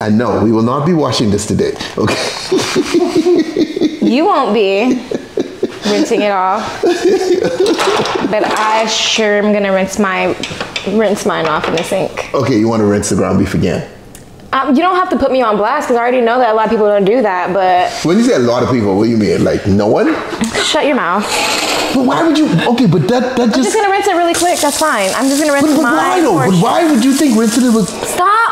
And no, we will not be washing this today. Okay. You won't be rinsing it off. But I sure am gonna rinse my rinse mine off in the sink. Okay, you want to rinse the ground beef again? Um, you don't have to put me on blast because I already know that a lot of people don't do that. But When you say a lot of people, what do you mean? Like no one? shut your mouth. But why would you? Okay, but that that I'm just. just gonna rinse it really quick. That's fine. I'm just gonna rinse but, but why my though? But why would you think rinsing it was? Stop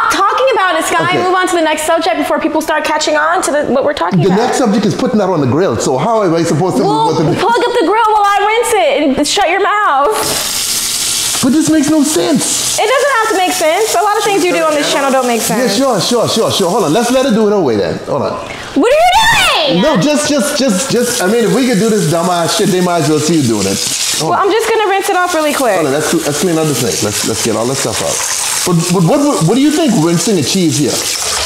it, Skyy. Okay. Move on to the next subject before people start catching on to the, what we're talking The about. The next subject is putting that on the grill. So how am I supposed to? well, what the- plug up the grill while I rinse it and shut your mouth. but this makes no sense. It doesn't have to make sense. A lot of things you do on this channel don't make sense. Yeah, sure, sure, sure, sure. Hold on. Let's let her do it her way then. Hold on. What are you doing? No, just, just, just, just. I mean, if we could do this dumbass shit, they might as well see you doing it. Hold Well, I'm just gonna rinse it off really quick. Hold on, let's, let's clean out the sink. Let's, let's get all this stuff out. But, but what, what do you think rinsing achieves here?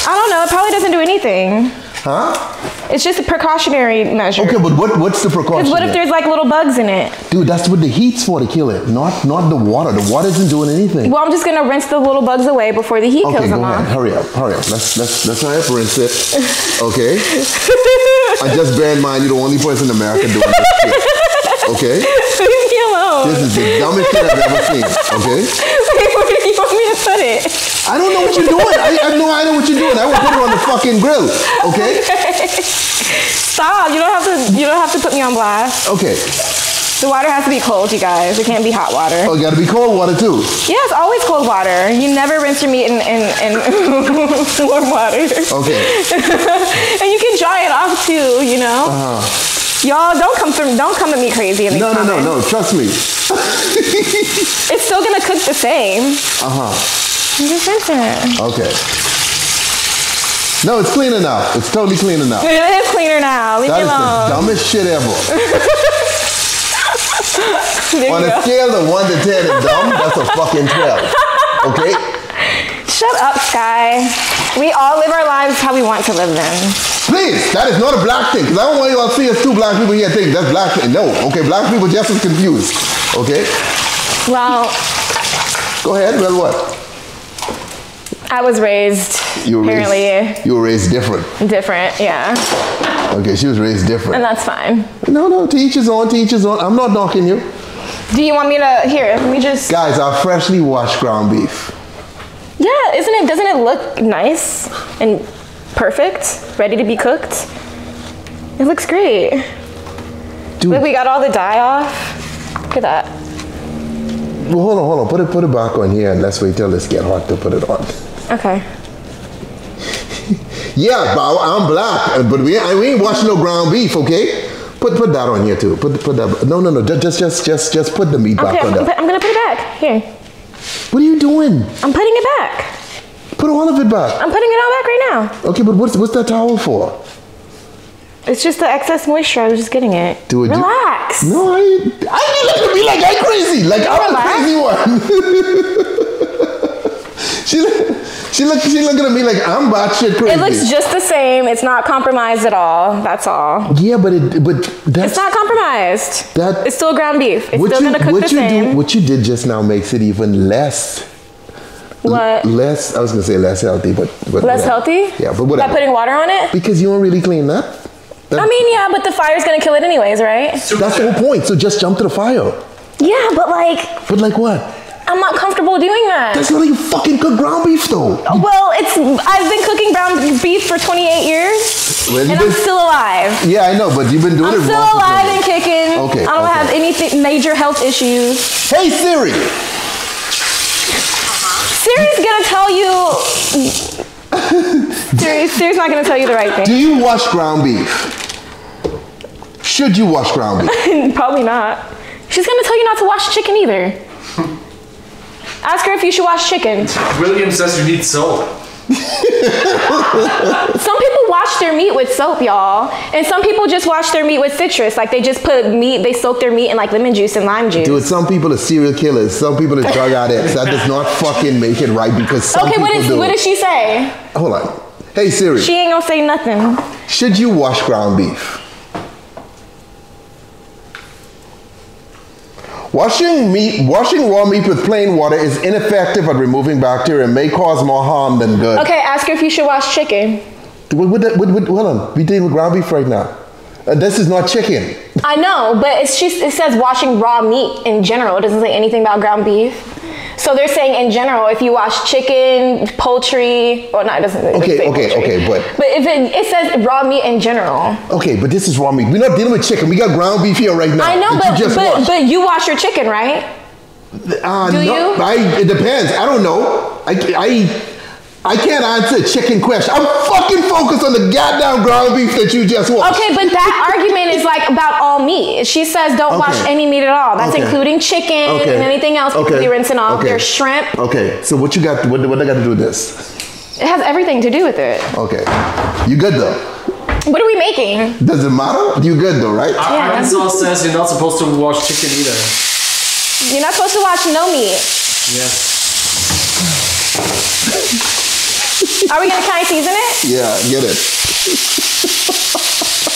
I don't know. It probably doesn't do anything. Huh? It's just a precautionary measure. Okay, but what, what's the precaution? Because what if there's like little bugs in it? Dude, that's what the heat's for to kill it, not not the water. The water isn't doing anything. Well, I'm just gonna rinse the little bugs away before the heat Okay, kills go them ahead. off. Hurry up, hurry up. Let's let's let's hurry up, rinse it. Okay. and just bear in mind, you're the only person in America doing this shit. Okay. Leave me alone. This is the dumbest thing I've ever seen. Okay. Wait, where do you want me to put it? I don't know what you're doing. I, I have no idea what you're doing. I will put it on the fucking grill. Okay. Stop. You don't have to. You don't have to put me on blast. Okay. The water has to be cold, you guys. It can't be hot water. Oh, it gotta be cold water too. Yeah, it's always cold water. You never rinse your meat in, in, in warm water. Okay. and you can dry it off too, you know? Uh-huh. Y'all don't come from don't come at me crazy in these. No, no, no, no. Trust me. It's still gonna cook the same. Uh huh. I'm just rinsing it. Okay. No, it's clean enough. It's totally clean enough. It is cleaner now. Leave That me is the alone. dumbest shit ever. On you a go. scale of one to ten of dumb, that's a fucking twelve. Okay. Shut up, Skyy. We all live our lives how we want to live them. Please, that is not a black thing. Because I don't want you all to see us two black people here think that's black. No, okay, black people just as confused. Okay, Well, go ahead. Well, what? I was raised You were apparently raised, you were raised different. different, yeah. Okay, she was raised different. And that's fine. No, no, teachers his own, teach his own. I'm not knocking you. Do you want me to here? Let me just Guys, our freshly washed ground beef. Yeah, isn't it doesn't it look nice and perfect? Ready to be cooked? It looks great. Dude, Look, we got all the dye off. Look at that. well, hold on, hold on. Put it, put it back on here and let's wait till it's get hot to put it on. Okay. Yeah, but I'm black, but we, I- we ain't watching no ground beef, okay? Put put that on here too. Put put that. No, no, no. ju- Just just just just put the meat back Okay, on I'm, there. put- I'm gonna put it back. Here. What are you doing? I'm putting it back. Put all of it back. I'm putting it all back right now. Okay, but what's what's that towel for? It's just the excess moisture. I was just getting it. Do it- do- Relax. No, I I need look at me like I'm crazy, like I'm Relax. the crazy one. she look- she look she looking at me like I'm batshit crazy. It looks just the same. It's not compromised at all. That's all. yeah, but it but that's It's not compromised. That- it's still ground beef. It's still you, gonna cook what the you same. do what you did just now makes it even less what? less I was gonna say less healthy, but, but Less yeah. healthy? Yeah, but whatever. By putting water on it? because you don't really clean that. That- I mean, yeah, but the fire's gonna kill it anyways, right? that's the whole point. So just jump to the fire. Yeah, but like, But like what? I'm not comfortable doing that. That's not how you fucking cook ground beef though. well, it's I've been cooking ground beef for 28 years, Well, and I'm still alive. Yeah, I know, but you've been doing it. I'm it still wrong for alive 20 and kicking. Okay, I don't okay. have anything major health issues. Hey Siri. Siri's gonna tell you. Siri, Siri's not gonna tell you the right thing. Do you wash ground beef? Should you wash ground beef? Probably not. She's gonna tell you not to wash chicken either. Ask her if you should wash chicken. William says you need soap. Some people wash their meat with soap, y'all, and some people just wash their meat with citrus. Like they just put meat, they soak their meat in like lemon juice and lime juice. Dude, some people are serial killers. Some people are drug addicts. That does not fucking make it right because some okay, people what, is, do. what did she say? Hold on. Hey Siri, She ain't gonna say nothing. should you wash ground beef? Washing meat, washing raw meat with plain water is ineffective at removing bacteria and may cause more harm than good. Okay, ask her if you should wash chicken. Hold on, we're dealing with ground beef right now. Uh, this is not chicken. I know, but it's just it says washing raw meat in general. It doesn't say anything about ground beef. So they're saying in general, if you wash chicken, poultry, or not, it doesn't. Okay, okay, poultry. okay, but- but if it, it says raw meat in general, Okay, but this is raw meat. We're not dealing with chicken. We got ground beef here right now. I know, but just but, washed. but you wash your chicken, right? Uh, Do no, you? I, it depends. I don't know. I, I, I can't answer a chicken question. I'm fucking focused on the goddamn ground beef that you just washed. Okay, but that argument is like about all meat. She says don't wash any meat at all. That's Okay. including chicken Okay. and anything else because Okay. you're rinsing off. Okay. There's shrimp. Okay, so what you got? What, what I got to do with this? It has everything to do with it. Okay, you good though? What are we making? Does it matter? You good though, right? Yeah. Arkansas says you're not supposed to wash chicken either. You're not supposed to wash no meat. Yes. Are we gonna kind of season it? Yeah, get it.